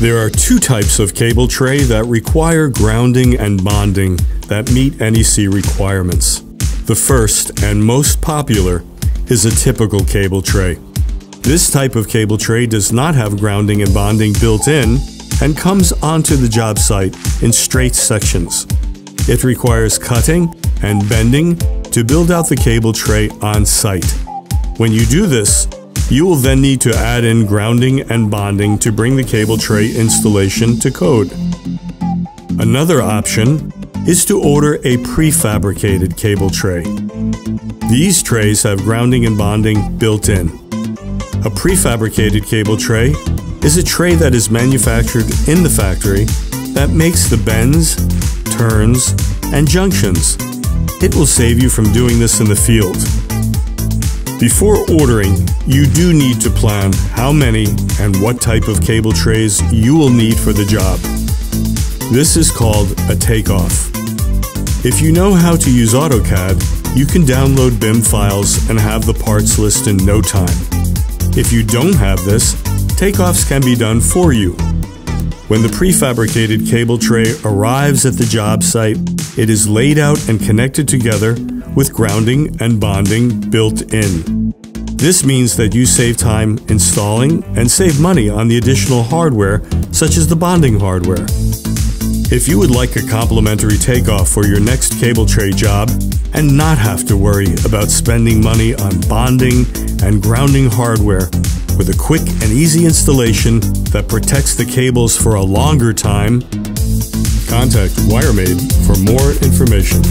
There are two types of cable tray that require grounding and bonding that meet NEC requirements. The first and most popular is a typical cable tray. This type of cable tray does not have grounding and bonding built in and comes onto the job site in straight sections. It requires cutting and bending to build out the cable tray on site. When you do this, you will then need to add in grounding and bonding to bring the cable tray installation to code. Another option is to order a prefabricated cable tray. These trays have grounding and bonding built in. A prefabricated cable tray is a tray that is manufactured in the factory that makes the bends, turns, and junctions. It will save you from doing this in the field. Before ordering, you do need to plan how many and what type of cable trays you will need for the job. This is called a takeoff. If you know how to use AutoCAD, you can download BIM files and have the parts list in no time. If you don't have this, takeoffs can be done for you. When the prefabricated cable tray arrives at the job site, it is laid out and connected together with grounding and bonding built in. This means that you save time installing and save money on the additional hardware, such as the bonding hardware. If you would like a complimentary takeoff for your next cable tray job and not have to worry about spending money on bonding and grounding hardware, with a quick and easy installation that protects the cables for a longer time, contact Wiremaid for more information.